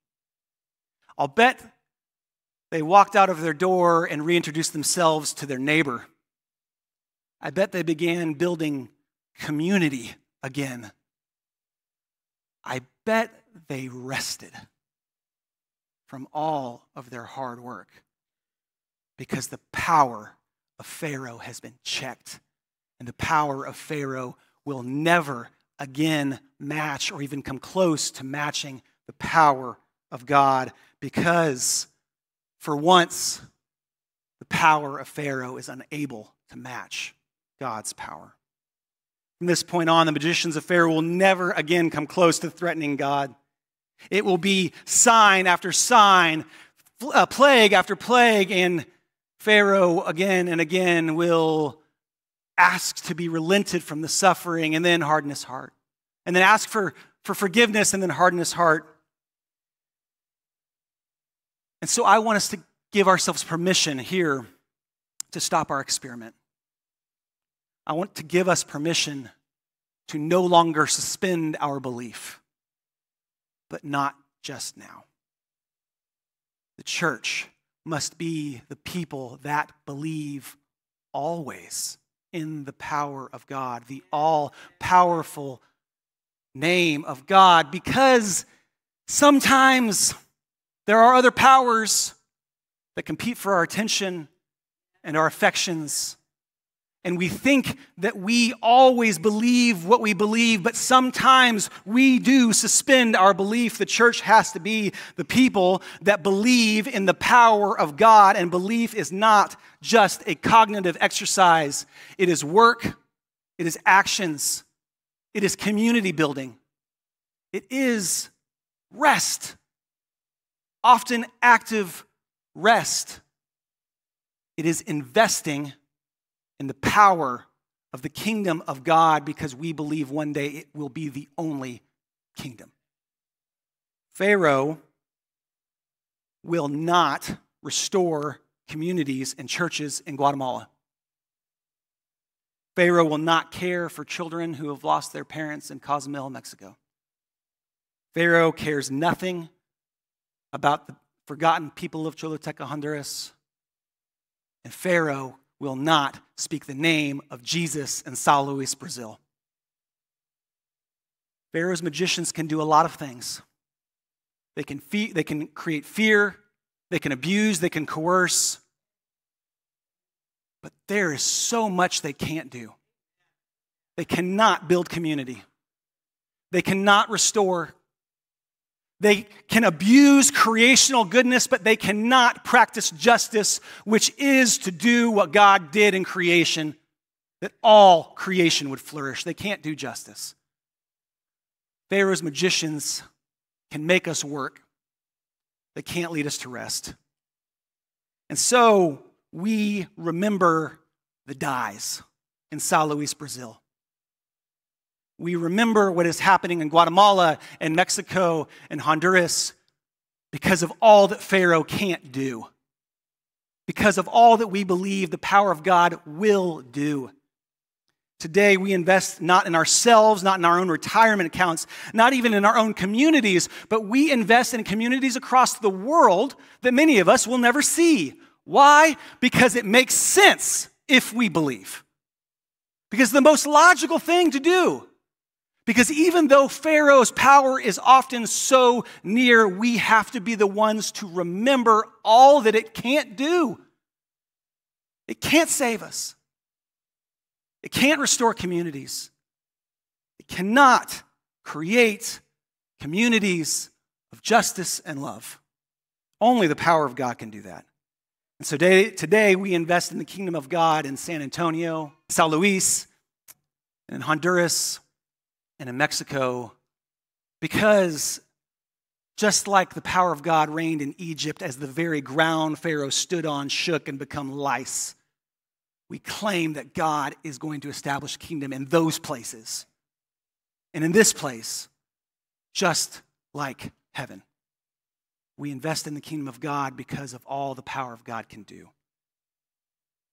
I'll bet they walked out of their door and reintroduced themselves to their neighbor. I bet they began building community again. I bet they rested from all of their hard work because the power of Pharaoh has been checked. And the power of Pharaoh will never again match or even come close to matching the power of God because for once, the power of Pharaoh is unable to match God's power. From this point on, the magicians of Pharaoh will never again come close to threatening God. It will be sign after sign uh, plague after plague, and Pharaoh again and again will ask to be relented from the suffering and then harden his heart. And then ask for, for forgiveness and then harden his heart. And so I want us to give ourselves permission here to stop our experiment. I want to give us permission to no longer suspend our belief, but not just now. The church must be the people that believe always in the power of God, the all powerful name of God, because sometimes there are other powers that compete for our attention and our affections. And we think that we always believe what we believe, but sometimes we do suspend our belief. The church has to be the people that believe in the power of God, and belief is not just a cognitive exercise, it is work, it is actions, it is community building, it is rest, often active rest. It is investing in the power of the kingdom of God because we believe one day it will be the only kingdom. Pharaoh will not restore communities and churches in Guatemala. Pharaoh will not care for children who have lost their parents in Cozumel, Mexico. Pharaoh cares nothing about the forgotten people of Choluteca, Honduras. And Pharaoh will not speak the name of Jesus in São Luís, Brazil. Pharaoh's magicians can do a lot of things. They can, fe- they can create fear, they can abuse, they can coerce. But there is so much they can't do. They cannot build community, they cannot restore they can abuse creational goodness, but they cannot practice justice, which is to do what God did in creation, that all creation would flourish. They can't do justice. Pharaoh's magicians can make us work, they can't lead us to rest. And so we remember the Dyes in São Luís, Brazil. We remember what is happening in Guatemala and Mexico and Honduras because of all that Pharaoh can't do, because of all that we believe the power of God will do. Today, we invest not in ourselves, not in our own retirement accounts, not even in our own communities, but we invest in communities across the world that many of us will never see. Why? Because it makes sense if we believe. Because the most logical thing to do because even though Pharaoh's power is often so near, we have to be the ones to remember all that it can't do. It can't save us, it can't restore communities, it cannot create communities of justice and love. Only the power of God can do that. And so today, today we invest in the kingdom of God in San Antonio, São Luís, and in Honduras, and in Mexico because just like the power of God reigned in Egypt as the very ground Pharaoh stood on shook and become lice, we claim that God is going to establish kingdom in those places. And in this place, just like heaven. We invest in the kingdom of God because of all the power of God can do.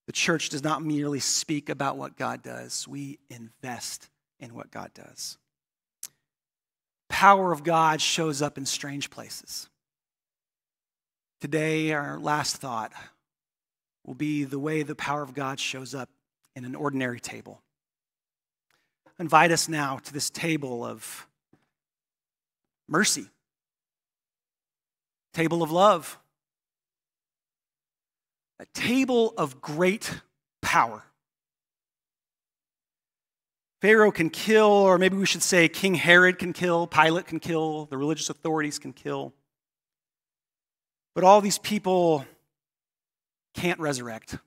The church does not merely speak about what God does, we invest in what God does. Power of God shows up in strange places. Today, our last thought will be the way the power of God shows up in an ordinary table. invite us now to this table of mercy, table of love, a table of great power. Pharaoh can kill, or maybe we should say King Herod can kill, Pilate can kill, the religious authorities can kill. But all these people can't resurrect.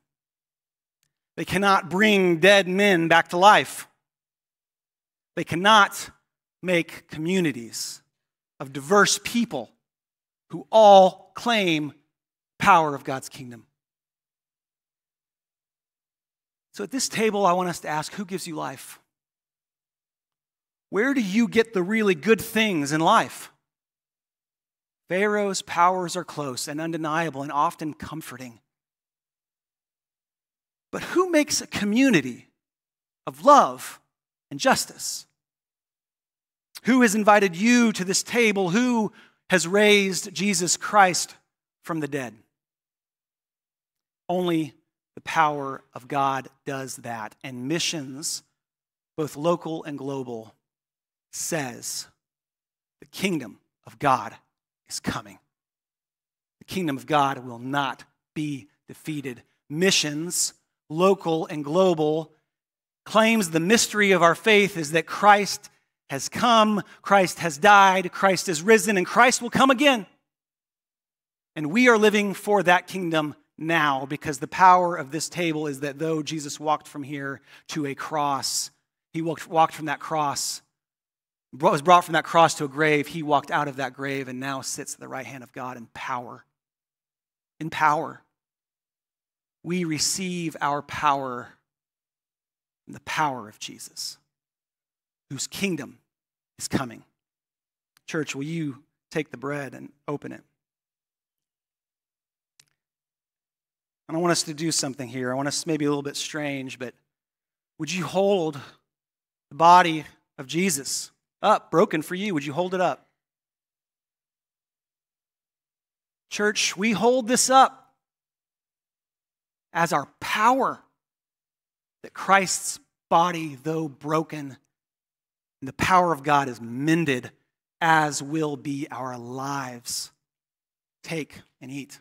They cannot bring dead men back to life. They cannot make communities of diverse people who all claim power of God's kingdom. So at this table, I want us to ask who gives you life? Where do you get the really good things in life? Pharaoh's powers are close and undeniable and often comforting. But who makes a community of love and justice? Who has invited you to this table? Who has raised Jesus Christ from the dead? Only the power of God does that. And missions, both local and global, says the kingdom of God is coming. The kingdom of God will not be defeated. Missions, local and global, claims the mystery of our faith is that Christ has come, Christ has died, Christ is risen, and Christ will come again. And we are living for that kingdom now because the power of this table is that though Jesus walked from here to a cross, he walked from that cross, was brought from that cross to a grave, he walked out of that grave and now sits at the right hand of God in power. In power. We receive our power in the power of Jesus whose kingdom is coming. Church, will you take the bread and open it? And I want us to do something here. I want us maybe a little bit strange, but would you hold the body of Jesus up, broken for you? Would you hold it up? Church, we hold this up as our power that Christ's body, though broken, and the power of God is mended, as will be our lives. Take and eat.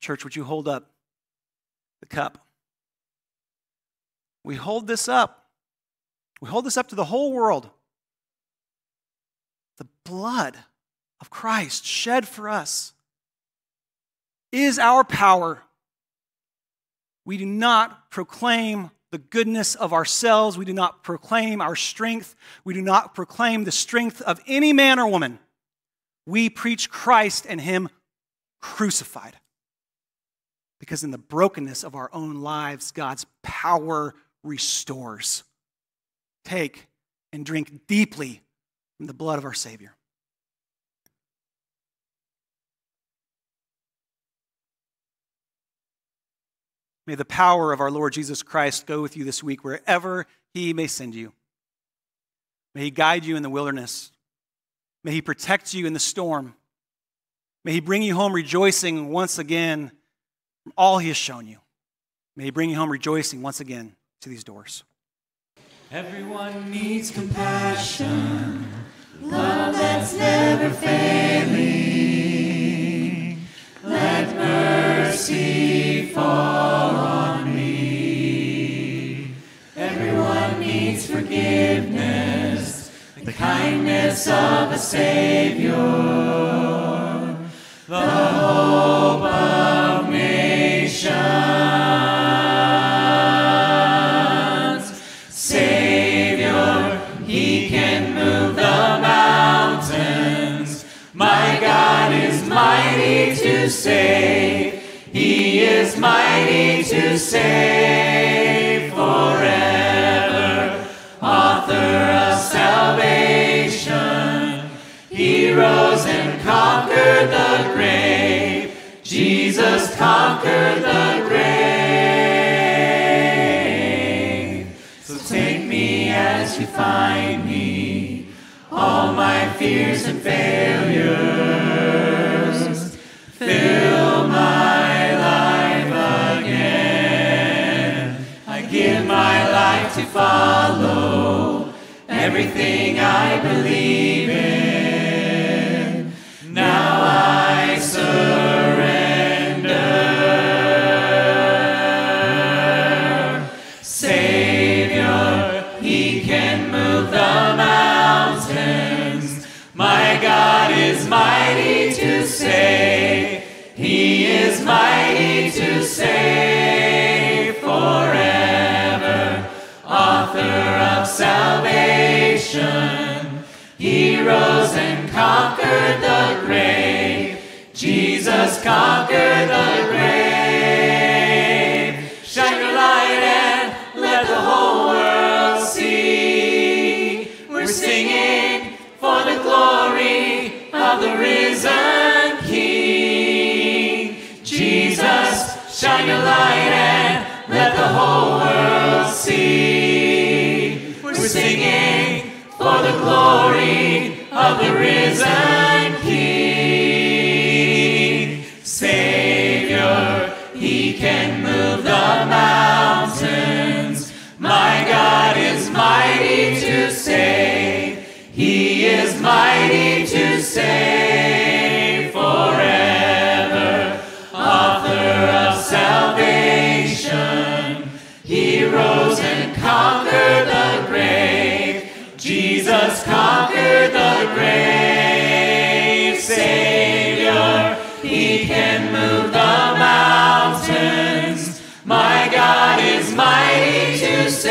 Church, would you hold up the cup? We hold this up. We hold this up to the whole world. The blood of Christ shed for us is our power we do not proclaim the goodness of ourselves. We do not proclaim our strength. We do not proclaim the strength of any man or woman. We preach Christ and Him crucified. Because in the brokenness of our own lives, God's power restores. Take and drink deeply from the blood of our Savior. May the power of our Lord Jesus Christ go with you this week wherever he may send you. May he guide you in the wilderness. May he protect you in the storm. May he bring you home rejoicing once again from all he has shown you. May he bring you home rejoicing once again to these doors. Everyone needs compassion, love that's never failing. Let mercy fall on me. Everyone needs forgiveness, the kindness of a Savior, the save. He is mighty to save forever. Author of salvation. He rose and conquered the grave. Jesus conquered the grave. So take me as you find me. All my fears and failures. To follow. Everything I believe He rose rose and conquered the grave. Jesus conquered the grave. Shine your light and let the whole world see. We're singing for the glory of the risen King. Jesus, shine your light and let the whole world see. We're singing for the glory of the risen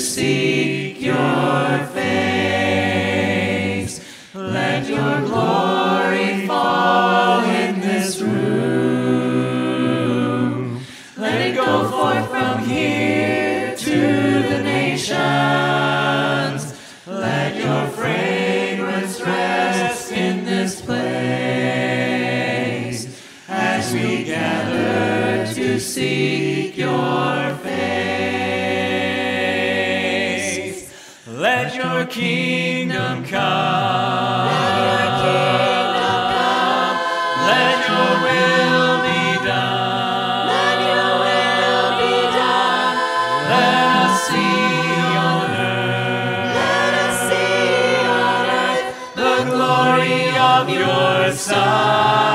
seek your face. Let your glory fall in this room. Let it go forth from here to the nations. Let your fragrance rest in this place as we gather to seek Let your kingdom come. Let your will be done. Let your will be done. Let us see on earth. Let us see on earth the glory of your Son.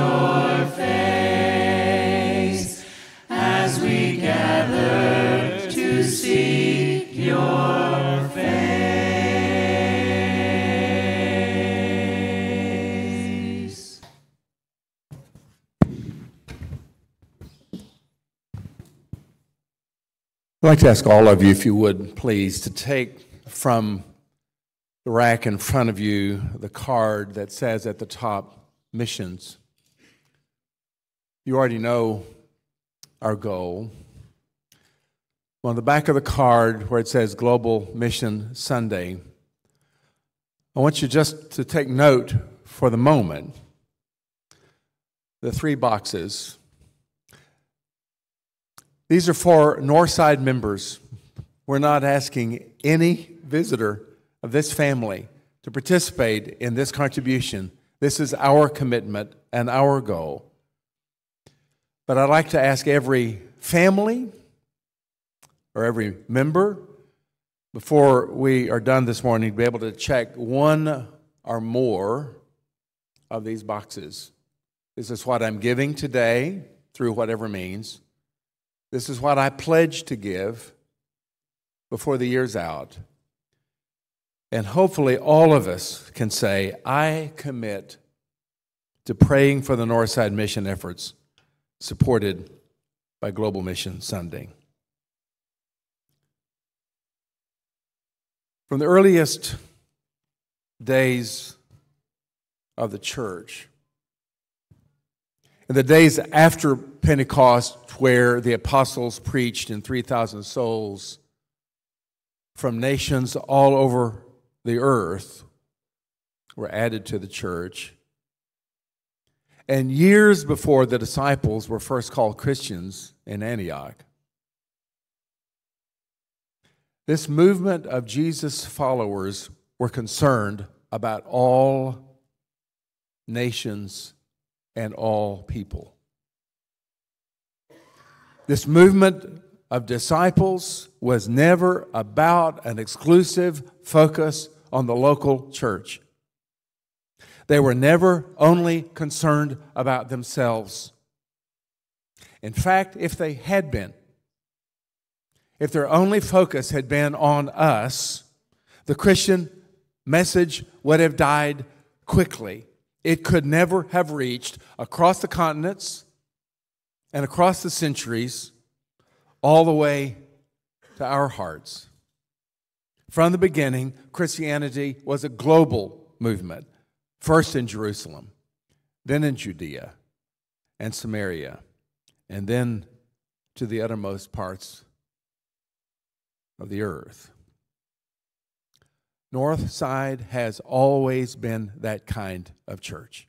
Your face. As we gather to seek your face. I'd like to ask all of you, if you would, please, to take from the rack in front of you the card that says at the top, Missions. You already know our goal. On the back of the card where it says Global Mission Sunday, I want you just to take note for the moment the three boxes. These are for Northside members. We're not asking any visitor of this family to participate in this contribution. This is our commitment and our goal. But I'd like to ask every family or every member before we are done this morning to be able to check one or more of these boxes. This is what I'm giving today through whatever means. This is what I pledge to give. before the year's out. And hopefully, all of us can say, I commit to praying for the Northside mission efforts supported by Global Mission Sunday. From the earliest days of the church, in the days after Pentecost, where the apostles preached and 3,000 souls from nations all over the earth were added to the church. And years before the disciples were first called Christians in Antioch, this movement of Jesus' followers were concerned about all nations and all people. This movement of disciples was never about an exclusive focus on the local church. They were never only concerned about themselves. In fact, if they had been, if their only focus had been on us, the Christian message would have died quickly. It could never have reached across the continents and across the centuries all the way to our hearts. From the beginning, Christianity was a global movement, first in Jerusalem, then in Judea and Samaria, and then to the uttermost parts of the earth. Northside has always been that kind of church,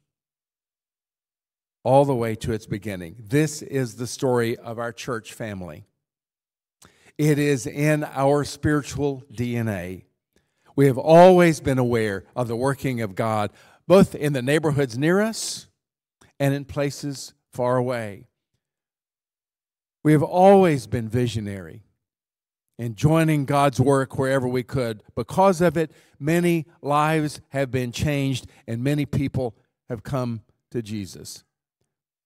all the way to its beginning. This is the story of our church family. It is in our spiritual DNA. We have always been aware of the working of God, both in the neighborhoods near us and in places far away. We have always been visionary in joining God's work wherever we could. Because of it, many lives have been changed and many people have come to Jesus.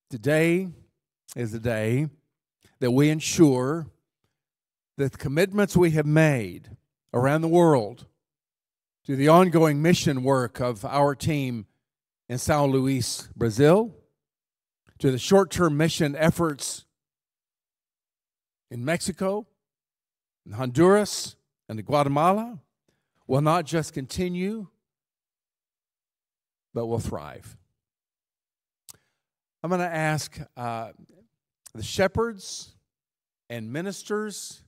Today is the day that we ensure that the commitments we have made around the world to the ongoing mission work of our team in São Luís, Brazil, to the short term mission efforts in Mexico, in Honduras, and in Guatemala will not just continue, but will thrive. I'm going to ask uh, the shepherds and ministers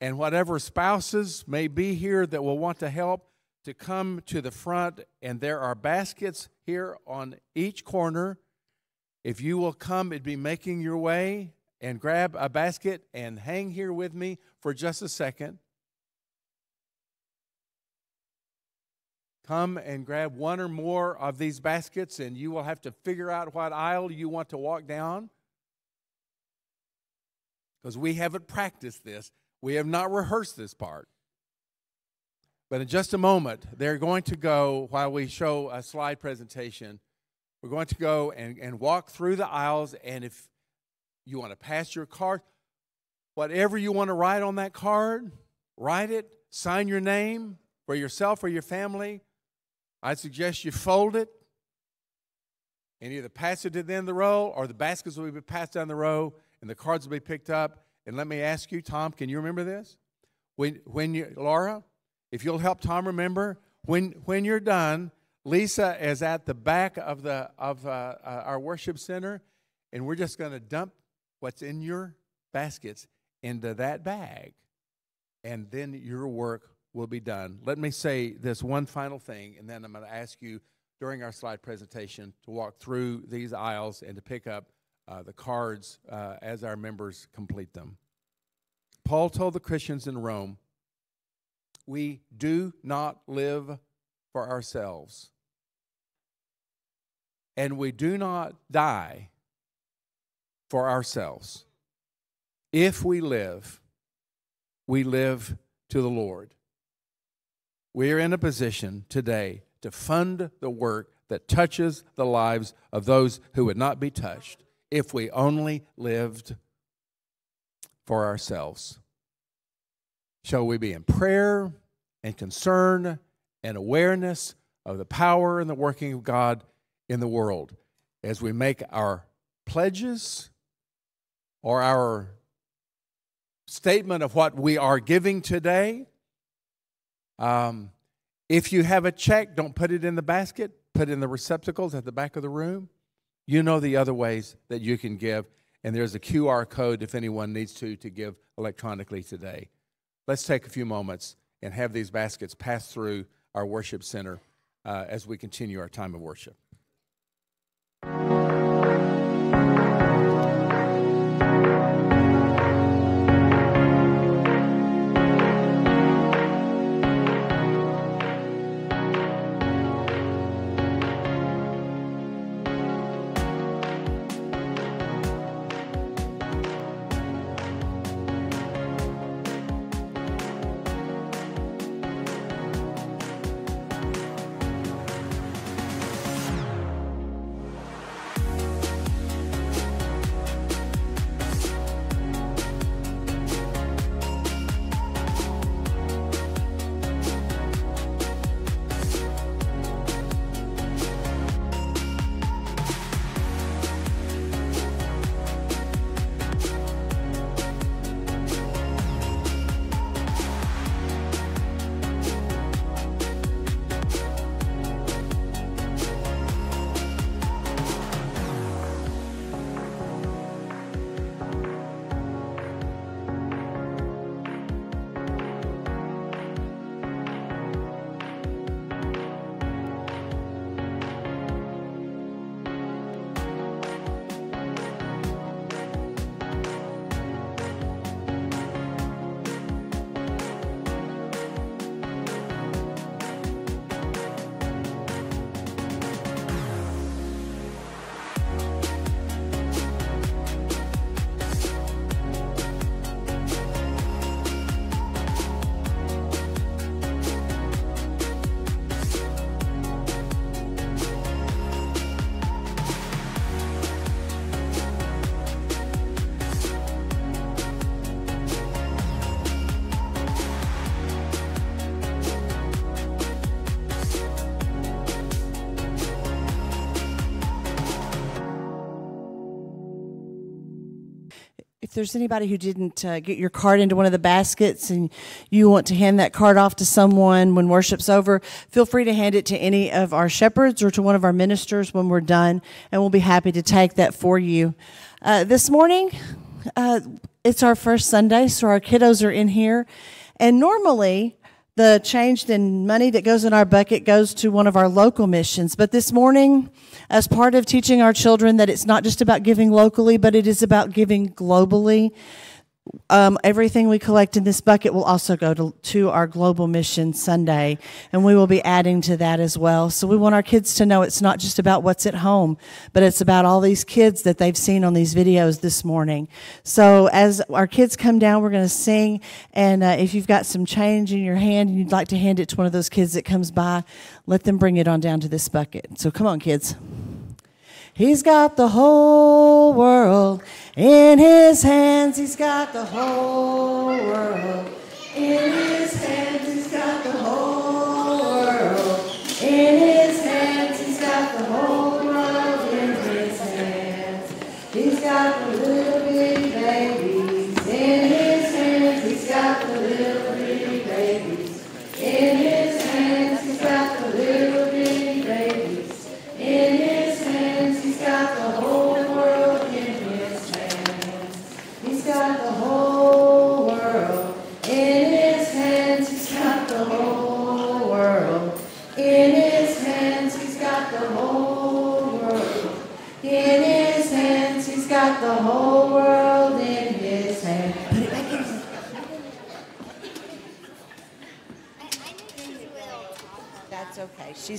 and whatever spouses may be here that will want to help to come to the front. And there are baskets here on each corner. If you will come and be making your way and grab a basket and hang here with me for just a second. Come and grab one or more of these baskets, and you will have to figure out what aisle you want to walk down. Because we haven't practiced this. We have not rehearsed this part. But in just a moment, they're going to go, while we show a slide presentation, we're going to go and, and walk through the aisles. And if you want to pass your card, whatever you want to write on that card, write it, sign your name for yourself or your family. I suggest you fold it and either pass it to the end of the row or the baskets will be passed down the row and the cards will be picked up and let me ask you, Tom, can you remember this? When, when you, Laura, if you'll help Tom remember, when, when you're done, Lisa is at the back of, the, of uh, uh, our worship center, and we're just going to dump what's in your baskets into that bag, and then your work will be done. Let me say this one final thing, and then I'm going to ask you during our slide presentation to walk through these aisles and to pick up uh, the cards uh, as our members complete them. Paul told the Christians in Rome, We do not live for ourselves, and we do not die for ourselves. If we live, we live to the Lord. We are in a position today to fund the work that touches the lives of those who would not be touched if we only lived for ourselves. Shall we be in prayer and concern and awareness of the power and the working of God in the world as we make our pledges or our statement of what we are giving today. Um, if you have a check, don't put it in the basket, put it in the receptacles at the back of the room. You know the other ways that you can give, and there's a QR code if anyone needs to to give electronically today. Let's take a few moments and have these baskets pass through our worship center uh, as we continue our time of worship. If there's anybody who didn't uh, get your card into one of the baskets and you want to hand that card off to someone when worship's over, feel free to hand it to any of our shepherds or to one of our ministers when we're done, and we'll be happy to take that for you. Uh, this morning, uh, it's our first Sunday, so our kiddos are in here, and normally the change in money that goes in our bucket goes to one of our local missions. But this morning, as part of teaching our children that it's not just about giving locally, but it is about giving globally, um, everything we collect in this bucket will also go to, to our Global Mission Sunday, and we will be adding to that as well. So we want our kids to know it's not just about what's at home, but it's about all these kids that they've seen on these videos this morning. So as our kids come down, we're going to sing, and uh, if you've got some change in your hand and you'd like to hand it to one of those kids that comes by, let them bring it on down to this bucket. So come on, kids. He's got the whole world in his hands. He's got the whole world in his hands.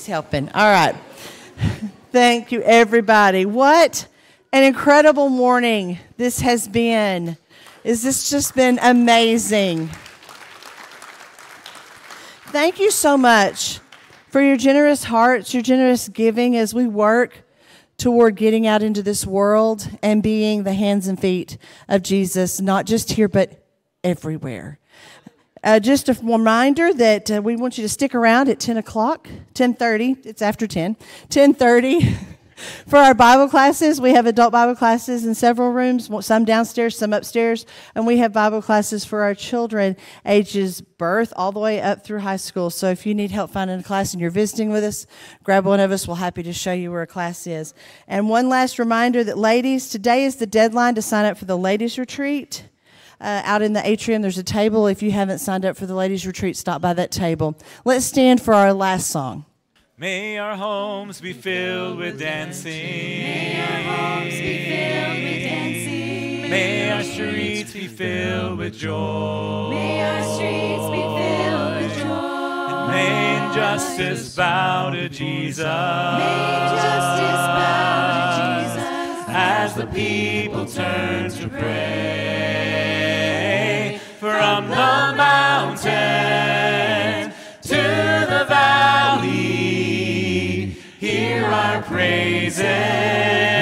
She's helping. All right. *laughs* Thank you, everybody. What an incredible morning this has been. Is this just been amazing? Thank you so much for your generous hearts, your generous giving as we work toward getting out into this world and being the hands and feet of Jesus, not just here, but everywhere. Uh, just a reminder that uh, we want you to stick around at 10 o'clock, 10.30. It's after 10. 10.30. *laughs* For our Bible classes, we have adult Bible classes in several rooms, some downstairs, some upstairs, and we have Bible classes for our children ages birth all the way up through high school. So if you need help finding a class and you're visiting with us, grab one of us. We're happy to show you where a class is. And one last reminder that ladies, today is the deadline to sign up for the ladies retreat. Uh, out in the atrium, there's a table. If you haven't signed up for the ladies retreat, stop by that table. Let's stand for our last song. May our homes be filled with dancing. May our homes be filled with dancing. May our streets be filled with joy. May our streets be filled with joy. And may injustice bow to Jesus. May injustice bow to Jesus. As the people turn to pray from the mountain to the valley. Hear our praises.